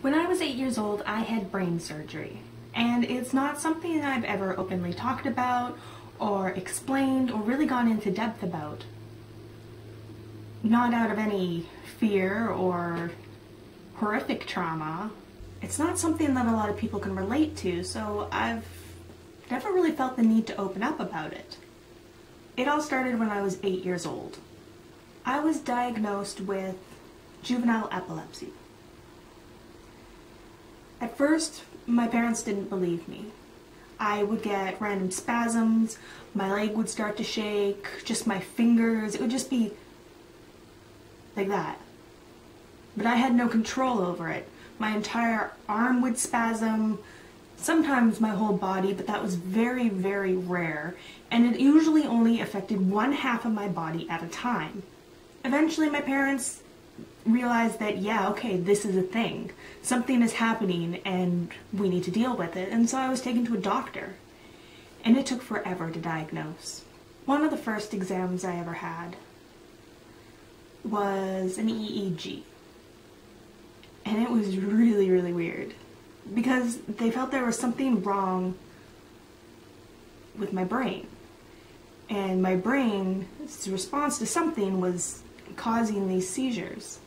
When I was eight years old, I had brain surgery. And it's not something I've ever openly talked about or explained or really gone into depth about. Not out of any fear or horrific trauma. It's not something that a lot of people can relate to, so I've never really felt the need to open up about it. It all started when I was eight years old. I was diagnosed with juvenile epilepsy. At first, my parents didn't believe me. I would get random spasms, my leg would start to shake, just my fingers, it would just be like that. But I had no control over it. My entire arm would spasm, sometimes my whole body, but that was very, very rare, and it usually only affected one half of my body at a time. Eventually, my parents realized that, yeah, okay, this is a thing. Something is happening and we need to deal with it. And so I was taken to a doctor. And it took forever to diagnose. One of the first exams I ever had was an EEG. And it was really, really weird. Because they felt there was something wrong with my brain. And my brain's response to something was causing these seizures.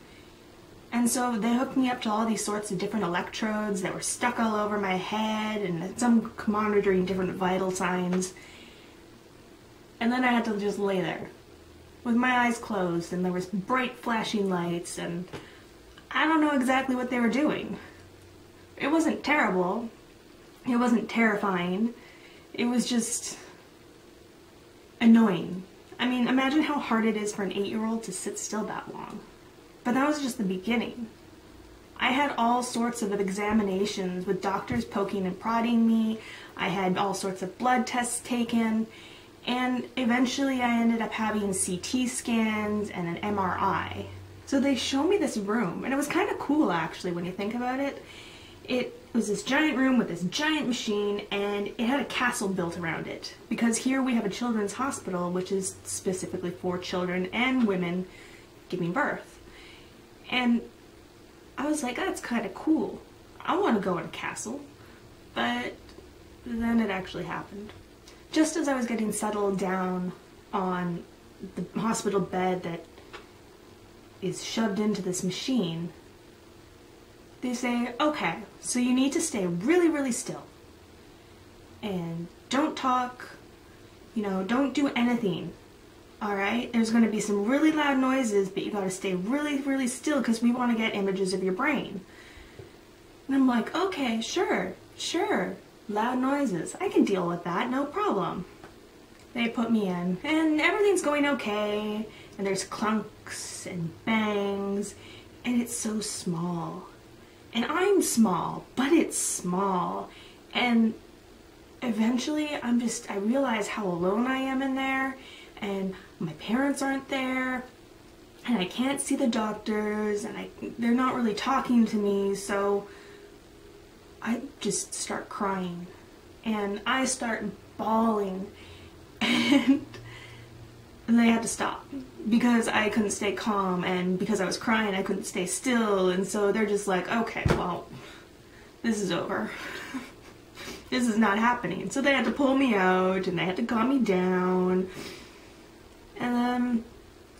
And so they hooked me up to all these sorts of different electrodes that were stuck all over my head and some monitoring different vital signs. And then I had to just lay there with my eyes closed and there was bright flashing lights and I don't know exactly what they were doing. It wasn't terrible. It wasn't terrifying. It was just annoying. I mean, imagine how hard it is for an eight-year-old to sit still that long. But that was just the beginning. I had all sorts of examinations with doctors poking and prodding me. I had all sorts of blood tests taken. And eventually I ended up having CT scans and an MRI. So they show me this room, and it was kind of cool actually when you think about it. It was this giant room with this giant machine, and it had a castle built around it. Because here we have a children's hospital, which is specifically for children and women giving birth. And I was like, that's kind of cool. I want to go in a castle. But then it actually happened. Just as I was getting settled down on the hospital bed that is shoved into this machine, they say, okay, so you need to stay really, really still. And don't talk, you know, don't do anything Alright, there's going to be some really loud noises, but you got to stay really, really still because we want to get images of your brain. And I'm like, okay, sure, sure, loud noises. I can deal with that, no problem. They put me in, and everything's going okay, and there's clunks and bangs, and it's so small. And I'm small, but it's small. And eventually, I'm just, I realize how alone I am in there, and my parents aren't there and I can't see the doctors and I they're not really talking to me so I just start crying. And I start bawling. And, and they had to stop because I couldn't stay calm and because I was crying I couldn't stay still. And so they're just like okay well this is over. This is not happening. So they had to pull me out and they had to calm me down and then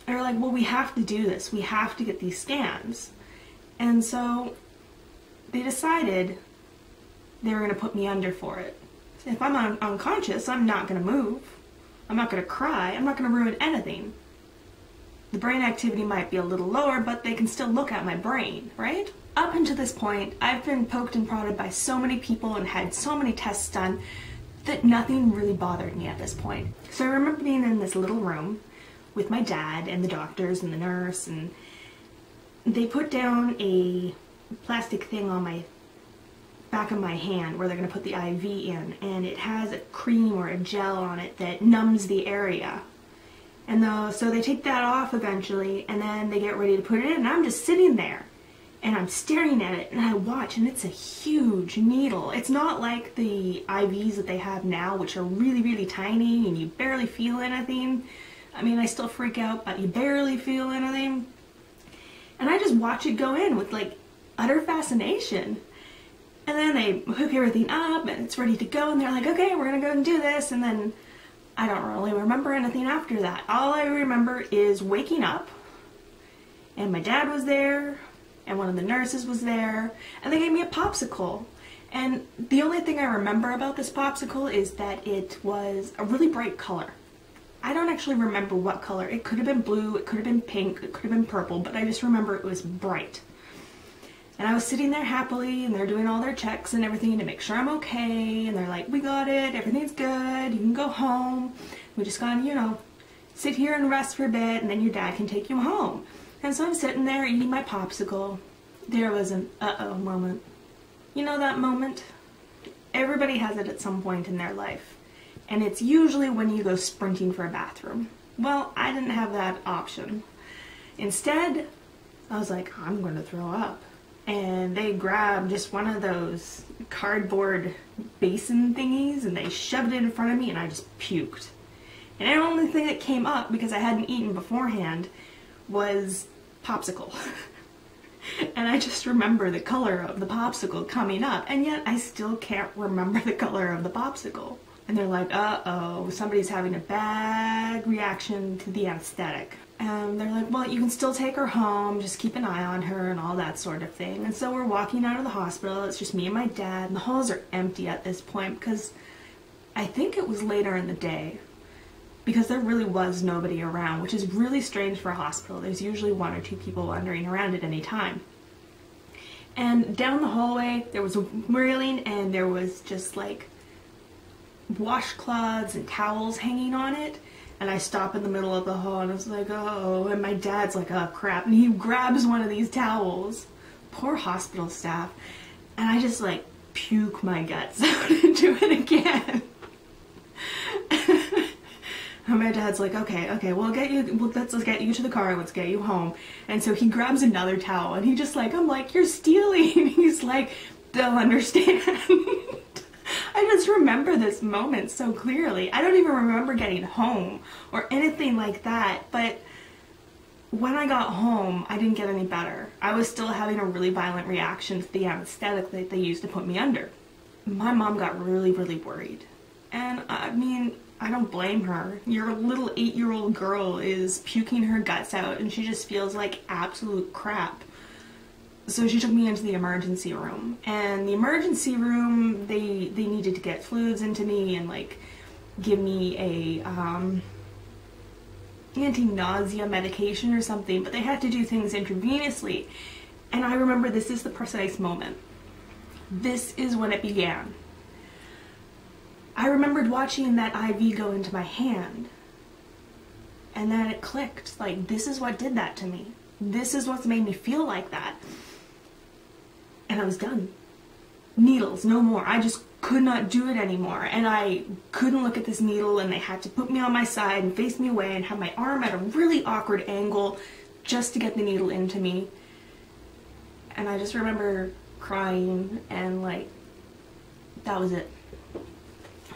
they're like, well, we have to do this. We have to get these scans. And so they decided they were going to put me under for it. If I'm un unconscious, I'm not going to move. I'm not going to cry. I'm not going to ruin anything. The brain activity might be a little lower, but they can still look at my brain, right? Up until this point, I've been poked and prodded by so many people and had so many tests done that nothing really bothered me at this point. So I remember being in this little room with my dad and the doctors and the nurse and they put down a plastic thing on my back of my hand where they're going to put the IV in and it has a cream or a gel on it that numbs the area. And the, so they take that off eventually and then they get ready to put it in and I'm just sitting there and I'm staring at it and I watch and it's a huge needle. It's not like the IVs that they have now which are really really tiny and you barely feel anything. I mean I still freak out but you barely feel anything. And I just watch it go in with like utter fascination. And then they hook everything up and it's ready to go and they're like, okay, we're gonna go and do this. And then I don't really remember anything after that. All I remember is waking up and my dad was there and one of the nurses was there and they gave me a popsicle. And the only thing I remember about this popsicle is that it was a really bright color. I don't actually remember what color. It could have been blue, it could have been pink, it could have been purple, but I just remember it was bright. And I was sitting there happily and they're doing all their checks and everything to make sure I'm okay. And they're like, we got it, everything's good, you can go home. We just gotta, you know, sit here and rest for a bit and then your dad can take you home. And so I'm sitting there eating my popsicle. There was an uh-oh moment. You know that moment? Everybody has it at some point in their life. And it's usually when you go sprinting for a bathroom. Well, I didn't have that option. Instead, I was like, I'm going to throw up and they grabbed just one of those cardboard basin thingies and they shoved it in front of me and I just puked. And the only thing that came up because I hadn't eaten beforehand was popsicle. and I just remember the color of the popsicle coming up and yet I still can't remember the color of the popsicle. And they're like, uh-oh, somebody's having a bad reaction to the anesthetic and they're like, well, you can still take her home, just keep an eye on her and all that sort of thing. And so we're walking out of the hospital. It's just me and my dad, and the halls are empty at this point because I think it was later in the day because there really was nobody around, which is really strange for a hospital. There's usually one or two people wandering around at any time. And down the hallway, there was a railing and there was just like washcloths and towels hanging on it and I stop in the middle of the hall and it's like, oh, and my dad's like, oh crap, and he grabs one of these towels. Poor hospital staff. And I just like puke my guts out into it again. And my dad's like, okay, okay, we'll get you, well, let's, let's get you to the car, let's get you home. And so he grabs another towel and he just like, I'm like, you're stealing. He's like, they'll understand. I just remember this moment so clearly. I don't even remember getting home or anything like that, but when I got home, I didn't get any better. I was still having a really violent reaction to the anesthetic that they used to put me under. My mom got really, really worried. And I mean, I don't blame her. Your little eight year old girl is puking her guts out and she just feels like absolute crap. So she took me into the emergency room. And the emergency room they they needed to get fluids into me and like give me a um, anti-nausea medication or something but they had to do things intravenously. And i remember this is the precise moment. This is when it began i remembered watching that iv go into my hand and then it clicked like this is what did that to me this is what's made me feel like that and I was done. Needles, no more. I just could not do it anymore. And I couldn't look at this needle and they had to put me on my side and face me away and have my arm at a really awkward angle just to get the needle into me. And I just remember crying and like, that was it.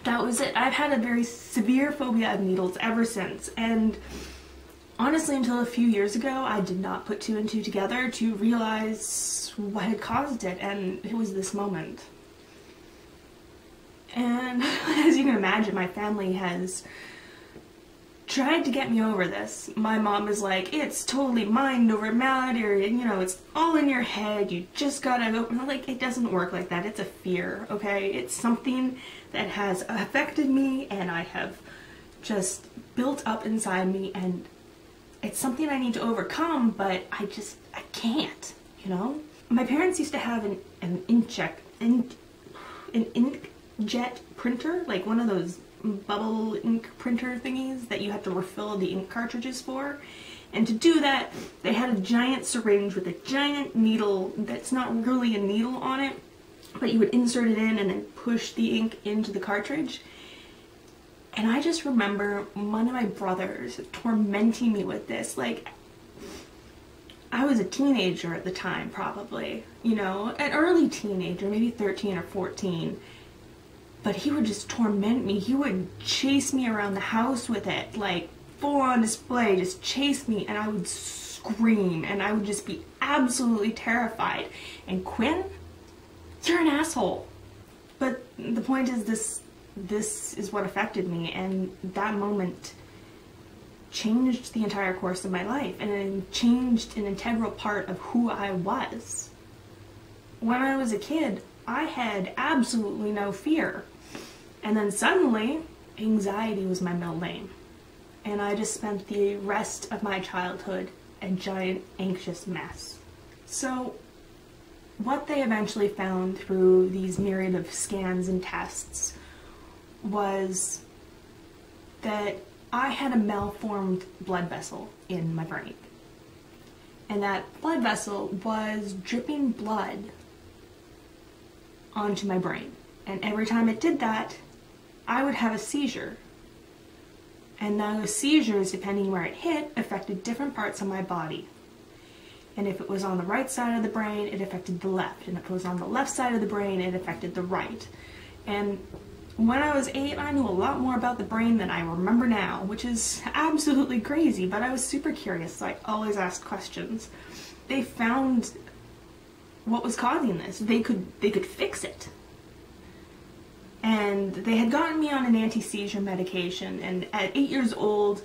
That was it. I've had a very severe phobia of needles ever since. And honestly, until a few years ago, I did not put two and two together to realize what had caused it, and it was this moment. And as you can imagine, my family has tried to get me over this. My mom is like, it's totally mind over matter, you know, it's all in your head, you just gotta go. like, it doesn't work like that. It's a fear, okay? It's something that has affected me and I have just built up inside me and it's something I need to overcome, but I just, I can't, you know? My parents used to have an, an inkjet, in, an inkjet printer, like one of those bubble ink printer thingies that you have to refill the ink cartridges for. And to do that, they had a giant syringe with a giant needle that's not really a needle on it, but you would insert it in and then push the ink into the cartridge. And I just remember one of my brothers tormenting me with this. Like, I was a teenager at the time, probably, you know, an early teenager, maybe 13 or 14. But he would just torment me. He would chase me around the house with it, like full on display, just chase me. And I would scream and I would just be absolutely terrified. And Quinn, you're an asshole. But the point is this this is what affected me and that moment changed the entire course of my life and it changed an integral part of who I was. When I was a kid, I had absolutely no fear. And then suddenly, anxiety was my middle name. And I just spent the rest of my childhood a giant anxious mess. So, what they eventually found through these myriad of scans and tests was that I had a malformed blood vessel in my brain. And that blood vessel was dripping blood onto my brain. And every time it did that, I would have a seizure. And those seizures, depending where it hit, affected different parts of my body. And if it was on the right side of the brain, it affected the left. And if it was on the left side of the brain, it affected the right. And when I was eight, I knew a lot more about the brain than I remember now, which is absolutely crazy, but I was super curious, so I always asked questions. They found what was causing this. They could they could fix it. And they had gotten me on an anti-seizure medication and at 8 years old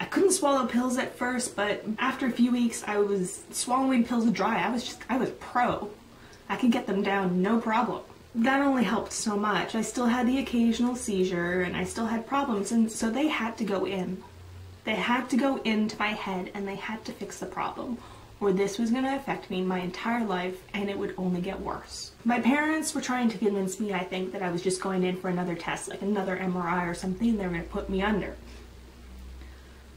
I couldn't swallow pills at first, but after a few weeks I was swallowing pills dry. I was just I was pro. I could get them down no problem that only helped so much. I still had the occasional seizure and I still had problems, and so they had to go in. They had to go into my head and they had to fix the problem, or this was going to affect me my entire life and it would only get worse. My parents were trying to convince me, I think, that I was just going in for another test, like another MRI or something, they were going to put me under.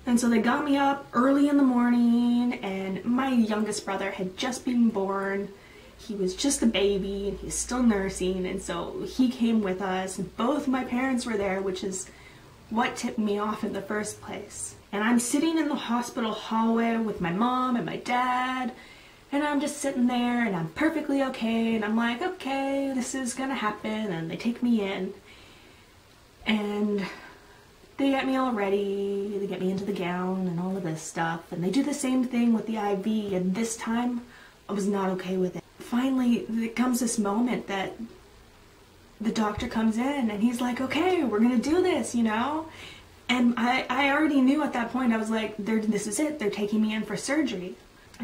And so they got me up early in the morning, and my youngest brother had just been born he was just a baby and he's still nursing and so he came with us both my parents were there which is what tipped me off in the first place and i'm sitting in the hospital hallway with my mom and my dad and i'm just sitting there and i'm perfectly okay and i'm like okay this is gonna happen and they take me in and they get me all ready they get me into the gown and all of this stuff and they do the same thing with the iv and this time i was not okay with it finally there comes this moment that the doctor comes in and he's like, okay, we're gonna do this, you know? And I, I already knew at that point, I was like, this is it, they're taking me in for surgery.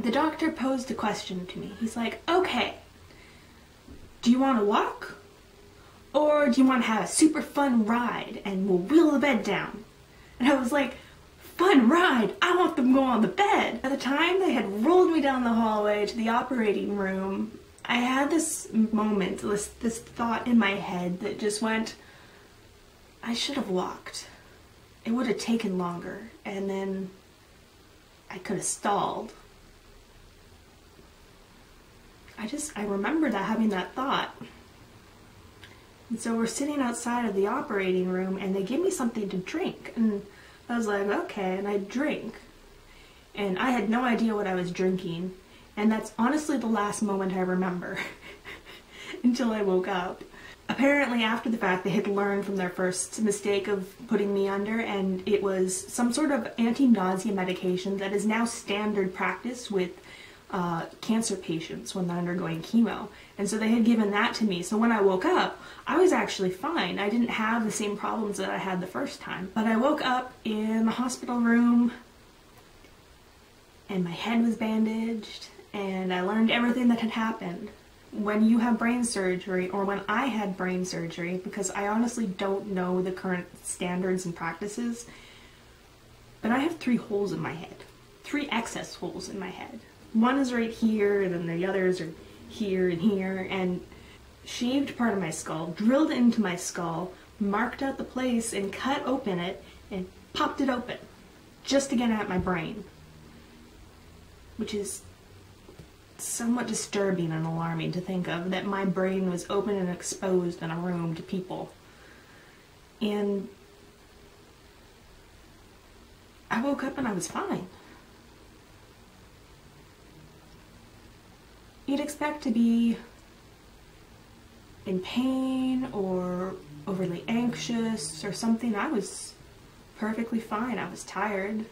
The doctor posed a question to me. He's like, okay, do you wanna walk? Or do you wanna have a super fun ride and we'll wheel the bed down? And I was like, fun ride. I want them to go on the bed. By the time they had rolled me down the hallway to the operating room, I had this moment, this, this thought in my head that just went, I should have walked. It would have taken longer, and then I could have stalled. I just, I remember that having that thought. And so we're sitting outside of the operating room, and they give me something to drink, and I was like, okay, and I drink. And I had no idea what I was drinking. And that's honestly the last moment I remember until I woke up. Apparently, after the fact, they had learned from their first mistake of putting me under, and it was some sort of anti nausea medication that is now standard practice with uh, cancer patients when they're undergoing chemo. And so they had given that to me. So when I woke up, I was actually fine. I didn't have the same problems that I had the first time. But I woke up in the hospital room and my head was bandaged and I learned everything that had happened. When you have brain surgery, or when I had brain surgery, because I honestly don't know the current standards and practices, but I have three holes in my head. Three excess holes in my head one is right here, and then the others are here and here, and shaved part of my skull, drilled into my skull, marked out the place, and cut open it, and popped it open, just to get at my brain. Which is somewhat disturbing and alarming to think of, that my brain was open and exposed in a room to people. And I woke up and I was fine. you'd expect to be in pain or overly anxious or something. I was perfectly fine. I was tired,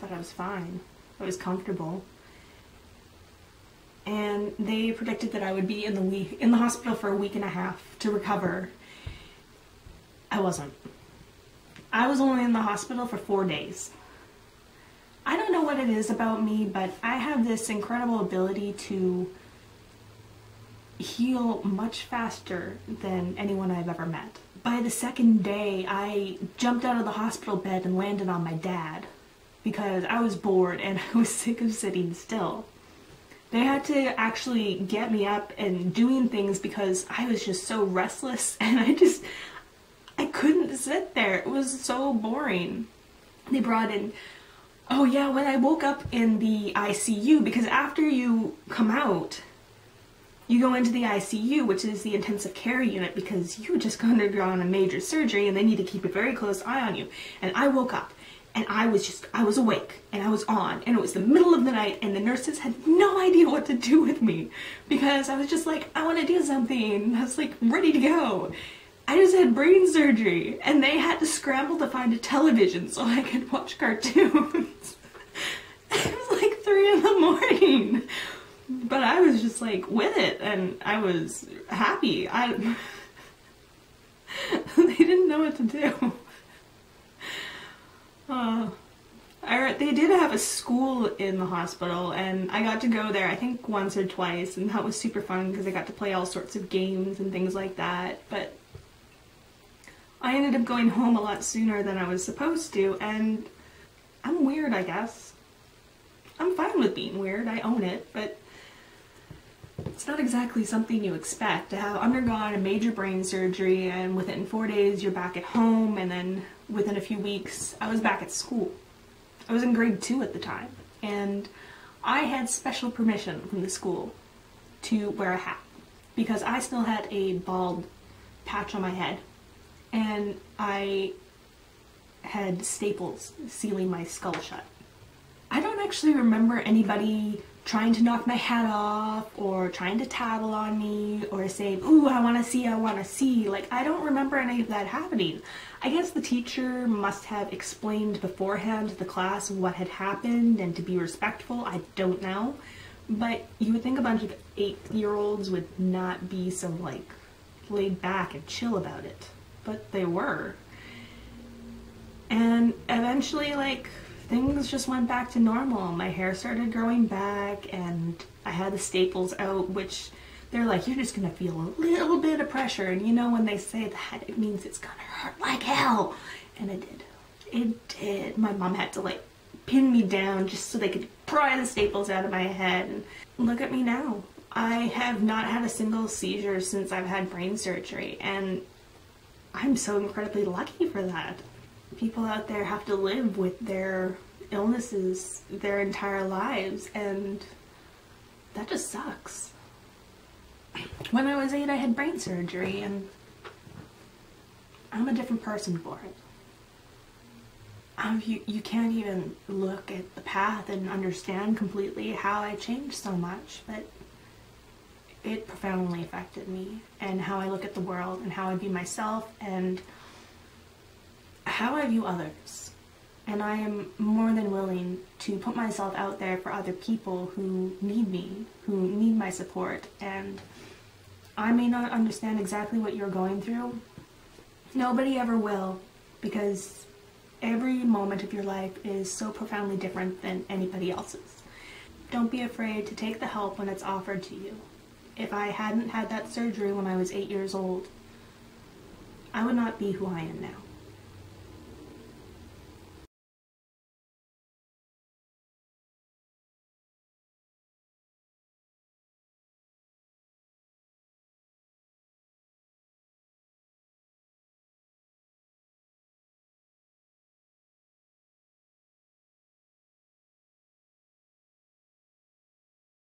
but I was fine. I was comfortable. And they predicted that I would be in the week in the hospital for a week and a half to recover. I wasn't. I was only in the hospital for 4 days. I don't know what it is about me, but I have this incredible ability to heal much faster than anyone I've ever met. By the second day, I jumped out of the hospital bed and landed on my dad because I was bored and I was sick of sitting still. They had to actually get me up and doing things because I was just so restless and I just, I couldn't sit there. It was so boring. They brought in Oh yeah, when I woke up in the ICU, because after you come out, you go into the ICU, which is the intensive care unit, because you just undergone a major surgery and they need to keep a very close eye on you. And I woke up and I was just, I was awake and I was on and it was the middle of the night and the nurses had no idea what to do with me because I was just like, I want to do something. I was like ready to go. I just had brain surgery and they had to scramble to find a television so I could watch cartoons. it was like three in the morning. But I was just like with it and I was happy. I they didn't know what to do. Uh, I, they did have a school in the hospital and I got to go there I think once or twice and that was super fun because I got to play all sorts of games and things like that but I ended up going home a lot sooner than I was supposed to, and I'm weird, I guess. I'm fine with being weird, I own it, but it's not exactly something you expect to have undergone a major brain surgery and within four days you're back at home and then within a few weeks I was back at school. I was in grade two at the time and I had special permission from the school to wear a hat because I still had a bald patch on my head and I had staples sealing my skull shut. I don't actually remember anybody trying to knock my hat off or trying to tattle on me or saying, ooh, I want to see, I want to see. Like, I don't remember any of that happening. I guess the teacher must have explained beforehand to the class what had happened and to be respectful. I don't know. But you would think a bunch of eight-year-olds would not be so, like, laid back and chill about it but they were. And eventually, like, things just went back to normal. My hair started growing back, and I had the staples out, which they're like, you're just gonna feel a little bit of pressure. And you know, when they say that, it means it's gonna hurt like hell. And it did. It did. My mom had to, like, pin me down just so they could pry the staples out of my head. And look at me now. I have not had a single seizure since I've had brain surgery. And I'm so incredibly lucky for that. People out there have to live with their illnesses their entire lives, and that just sucks. When I was eight, I had brain surgery, and I'm a different person for it. Um, you, you can't even look at the path and understand completely how I changed so much, but it profoundly affected me and how I look at the world and how I view myself and how I view others. And I am more than willing to put myself out there for other people who need me, who need my support. And I may not understand exactly what you're going through. Nobody ever will because every moment of your life is so profoundly different than anybody else's. Don't be afraid to take the help when it's offered to you if I hadn't had that surgery when I was eight years old, I would not be who I am now.